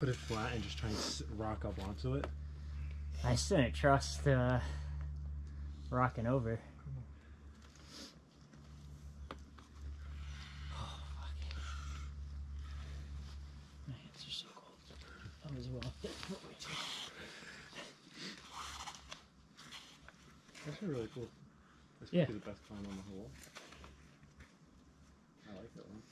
Put it flat and just try and rock up onto it. I still didn't trust uh, rocking over. My hands are so cold. I was well. That's really cool. This Yeah. might be the best climb on the whole. I like that one.